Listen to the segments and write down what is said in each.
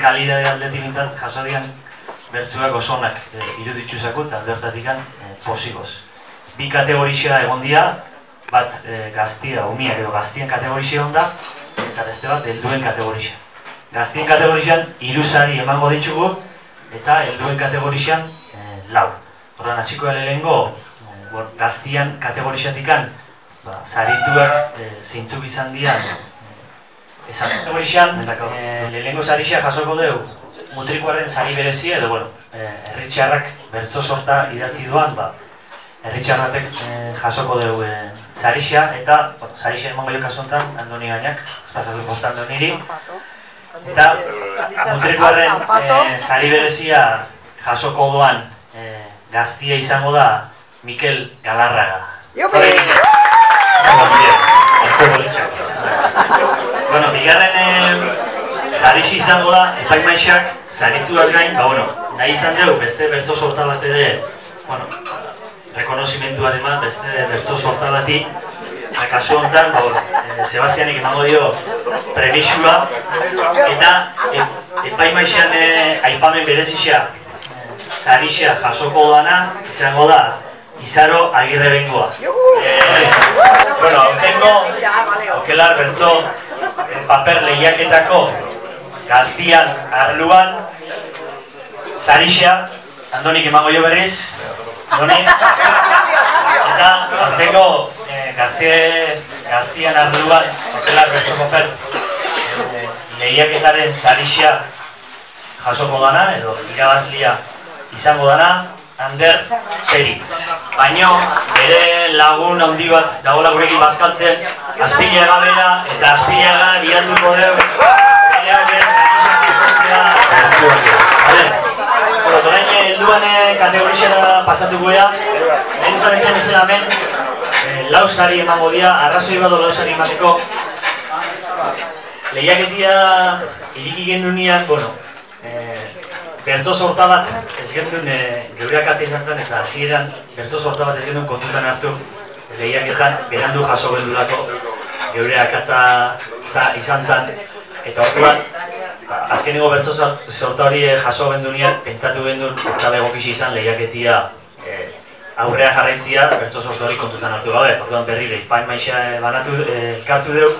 kalidade aldetik bintzat jaso dian bertzuak oso onak e, iruditxuzako eta aldertatik e, posigoz. Bi kategorixea egon dira, bat e, gaztia, umiak edo gaztien kategorixea egon da, eta beste bat helduen kategorixea. Gaztien kategorixean iruzari emango ditugu, eta helduen kategorixean e, lau. Horren, hasiko da lehenengo, e, gaztian kategorixatikan, ba, zarituak e, zeintzuk izan dian, Esan kategorixan, e, lehenengo zarixa jasoko dugu, mutrikoaren zari berezia, edo, bueno, e, erritxarrak bertzo sorta idatzi duan, ba, erritxarratek e, jasoko dugu e, zarixa, eta, bueno, zarixa eman gaio kasontan, andoni gainak, espazako importando niri, eta mutrikoaren e, zari berezia jasoko duan e, gaztia izango da Mikel Galarraga. Jupi! Bueno, bigarren eh, zarixi izango da, epaimaixak, zaritu gain, ba, bueno, nahi izan dugu, beste bertso sorta bat ere, bueno, rekonozimentu bat eman, beste bertso sorta bati, eta kasu honetan, ba, bueno, eh, Sebastianik emango dio prebixua, eta e, epaimaixan eh, aipamen berezisa, zarixia jasoko dana, izango da, Izaro agirre bengoa. Eh, bueno, tengo, okelar, bertso, paper lehiaketako gaztian arluan Zarixa, Andonik emango jo berriz Andoni. Eta orteko eh, gazte, gaztian arluan Hotelar bertso paper eh, lehiaketaren Zarixa jasoko dana edo irabazlia izango dana Ander Peritz. Baino, bere lagun handi bat dagoela gurekin bazkaltzen, azpilaga bera eta azpilaga biranduko dugu. Zakisak izantzea. Vale. Bueno, torain helduan kategorixera pasatuko ea. Lehen zareten ezen hemen, eh, lausari emango dira, arrazoi bado lausari emateko. Lehiaketia iriki gendunean, bueno, eh, bertso sorta bat ez gendun e, geureak izan zen eta hasieran bertso sorta bat ez gendun kontutan hartu. Lehiaketan berandu jaso gendulako geureak atza izan zen. Eta orduan ba, azkeneko bertso sorta hori e, jaso gendunean pentsatu gendun eta begokisi izan lehiaketia e, aurrea jarraitzia bertso sorta hori kontutan hartu gabe. Orduan berrire ipain maixa banatu e, kartu deu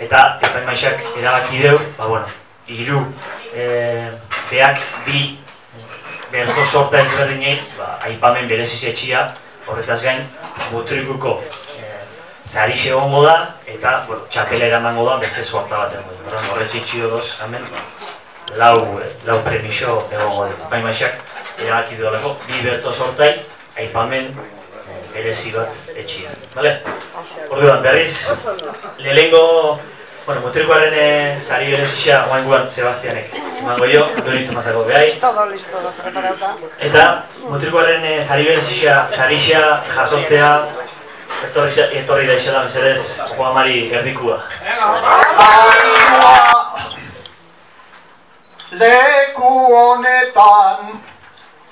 eta ipain maixak erabaki deu ba bueno, iru e, beak bi berzo sorta ezberdinei, ba, aipamen bereziz etxia, horretaz gain, mutrikuko e, zari egongo da, eta bueno, txapela eramango da beste sorta bat egon. Horren horretzi txio doz, hemen, lau, e, lau premiso egongo da. Paimaxak, erabaki duelako, bi berzo sortai, aipamen e, berezi bat etxia. Vale? Orduan, berriz, lehengo Bueno, mutrikoaren eh, zari berezisa guain guan Sebastianek. Mango jo, duritzen mazako behai. Listo, listo, preparauta. Eta mutrikoaren eh, zari berezisa, zarixia jasotzea, etorri, etorri da isela mesedez, Juan Mari Erdikua. Leku honetan,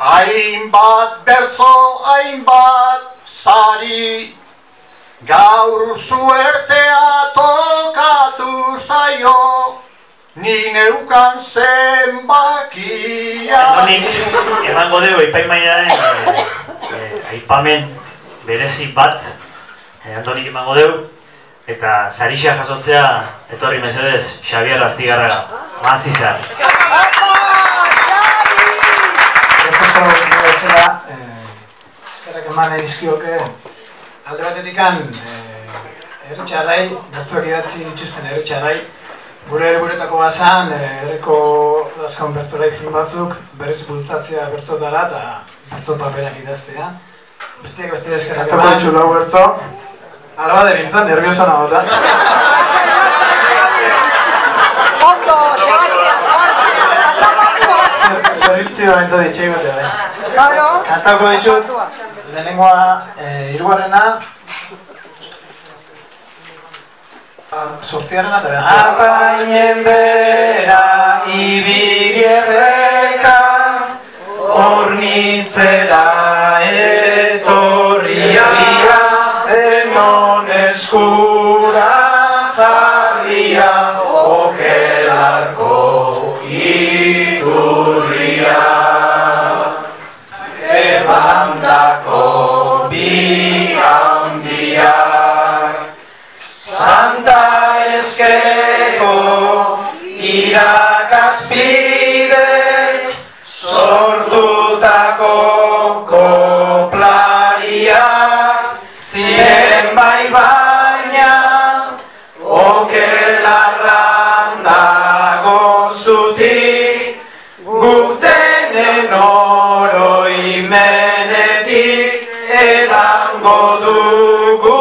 hainbat bertzo, hainbat zari, gaur suertea tokatu zaio, ni neukan zenbakia. Nik emango dugu ipaimainaren eh, eh, aipamen berezi bat, eh, Antonik emango dugu, eta zarixa jasotzea etorri mesedez Xabier Astigarraga. Mazizar. Eskerrak eman erizkioke alde batetik an, e, erritxarrai, bertuak idatzi dituzten erritxarrai, gure erburetako bazan, e, erreko dazkaun berturai film batzuk, berriz bultzatzea bertotara eta bertot paperak idaztea. Besteak beste eskerrak eman. Eta txulo berto. Alba de bintzan, nervioso nago da. Ondo, Sebastian, Zeritzio bintzat ditxei bat bai. Claro. Kantako ditut, lehenengoa eh, irugarrena Sortziarrena eta behar Apainen bera ibigierreka guk denen oroimenetik edango dugu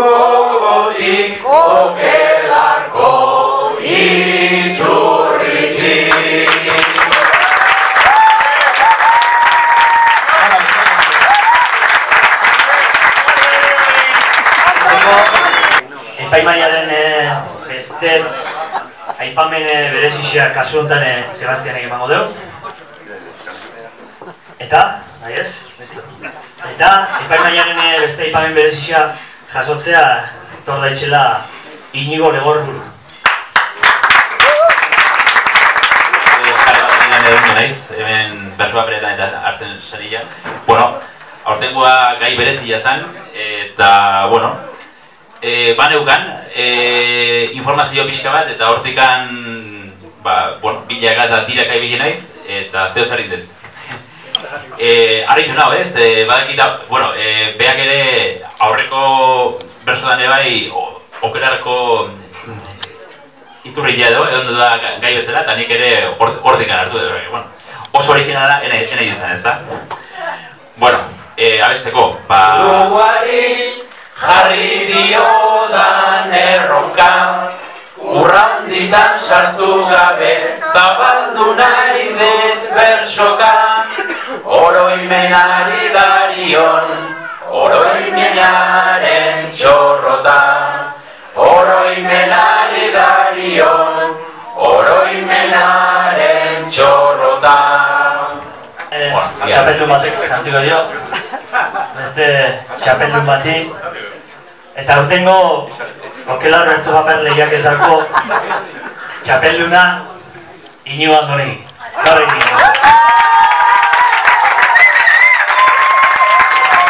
gogotik okelarko iturritik. Epaimaiaren eh, beste aipamen berezizia kasu honetan eh, Sebastianek emango dugu. Eta, nahi ez? Eta epaimaiaren eh, beste aipamen berezizia jasotzea etor daitxela inigo legorburu. naiz, hemen bersoa beretan eta hartzen sarila. Bueno, aurtengoa gai berezia zen, eta, bueno, e, baneukan e, informazio pixka bat, eta hortikan, ba, bueno, bilaka eta tiraka ibili naiz, eta zeo zer den. E, Arritu nau, ez? E, badakita, bueno, e, beak ere aurreko bersotan ebai o- okerarko iturria edo, egon da gai bezala, eta nik ere hor- hortikan hartu edo, bueno, oso originala ene, ene izan, ez da? Bueno, e, abesteko, ba... Jarri diodan erronka Urranditan sartu gabe zabaldu nahi dut bersoka. Oroimenari darion, oroimenaren txorrota. Oroimenari darion, oroimenaren txorrota. Eh, Bueno, batek jantziko dio, beste txapeldun bati, eta urtengo okelar bertzu paper lehiaketako txapelduna inigo andoni. Gaur inigo.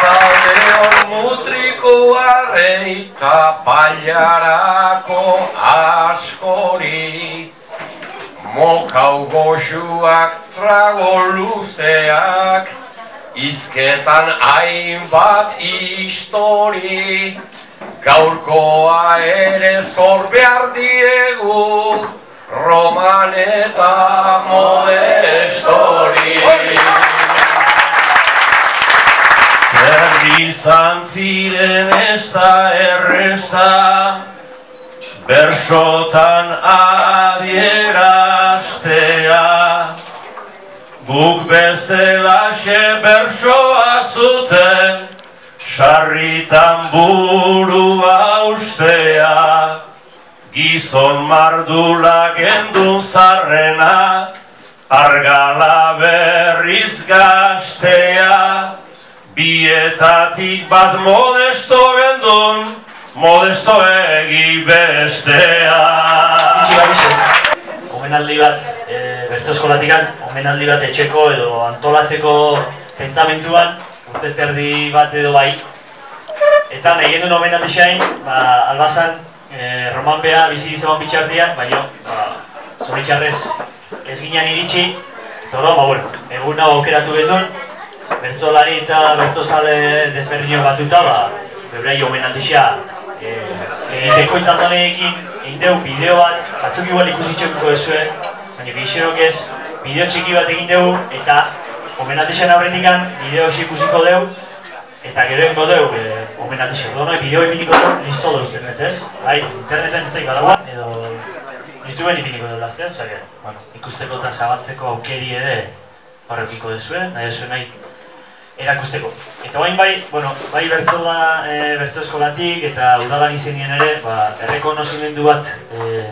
Zaldeon mutrikoarrei eta pailarako askori Mokau goxuak trago luzeak Izketan hainbat histori Gaurkoa ere zor behar diegu Roman eta modestori Zer izan ziren ez da erreza Bersotan adieraztea. Guk bezelaxe bersoa zuten Sarritan burua ustea Gizon mardula gendun zarrena Argala berriz gaztea. Bietatik bat modesto gendun Modesto egi bestea. Omenaldi bat, e, bertso eskolatikan, omenaldi bat etxeko edo antolatzeko pentsamentuan, urte terdi bat edo bai. Eta nahi genuen omenaldi xain, ba, albazan, e, romanpea bizi izan bitxardian, baina, ba, zoritxarrez ez ginen iritsi, eta ba, bueno, egun hau aukeratu genuen, bertzolari eta bertzozale desberdinok batuta, ba, bebrai omenaldi xa, e, egiteko itandoneekin, egin dugu bideo bat, batzuk igual ikusi txokuko duzue, baina geixerok ez, bideo txiki bat egin dugu, eta omenaldixen aurretikan bideo ikusiko dugu, eta gero engo dugu e, omenaldixen. Dono, bideo ipiniko dugu, listo zen, ez? Bai, interneten ez da ikalagoa, edo YouTubeen ipiniko dugu lazte, que, bueno, ikusteko eta zabatzeko aukeri ere horrekiko duzue, nahi duzue nahi erakusteko. Eta bain bai, bueno, bai bertzola, e, bertzo eskolatik eta udalan izenien ere, ba, errekonozimendu bat e,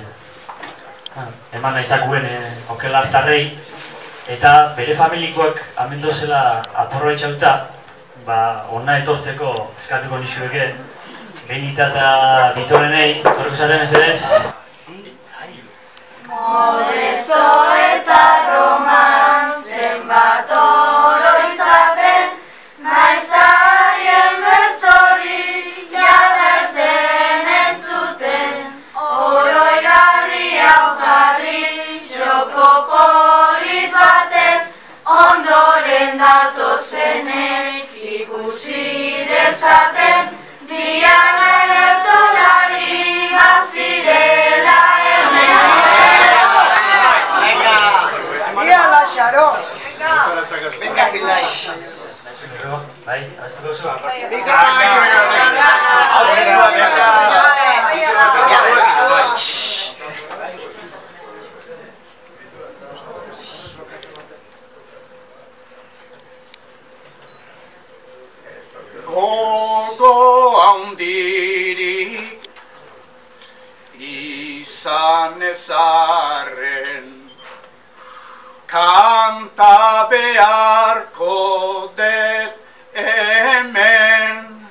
eman naizakuen e, okelartarrei, eta bere familikoak amendo zela aporroetxauta, ba, onna etortzeko eskatuko nixueke, Benita eta Bitorenei, torreko zaten ez edez, Modesto eta roman zenbat Venga, Gilay. Gogo handiri izan ezarre Kanta beharko det hemen.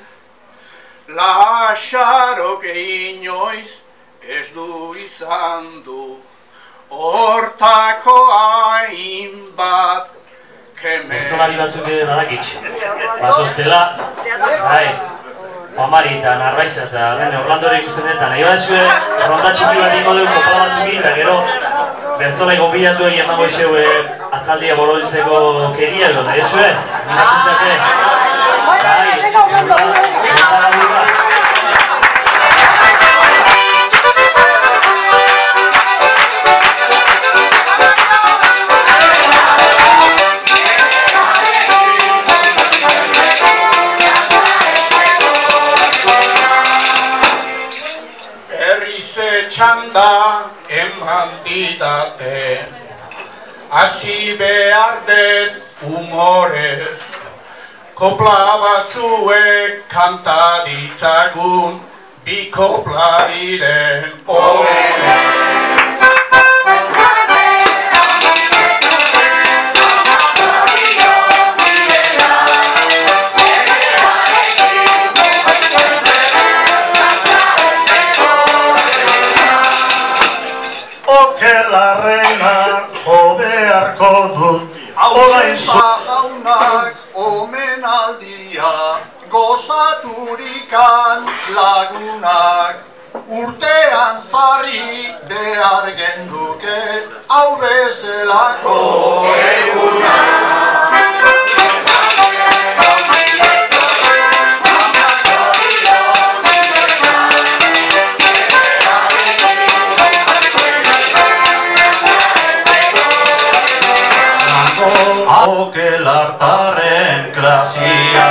Lasarok inoiz ez du izan du. Hortako hainbat kemen. Bertzolari batzuk ere badakit. Basostela, bai, Pamari eta Narbaiza eta hemen Orlandore ikusten dut, eta nahi bat zuen, ronda txiki bat ingo dugu kopala batzukin, eta gero bertzolai gonbidatu egin emango izeu atzaldia borobiltzeko keria edo, nahi zuen? Animatzen zate? Eman didate Hasi behar dut humorez Kopla batzuek kanta ditzagun Bi kopla diren beharko dut Orain jaunak omenaldia gozaturikan lagunak. Urtean zarri behar genduke hau bezelako lartaren klasia.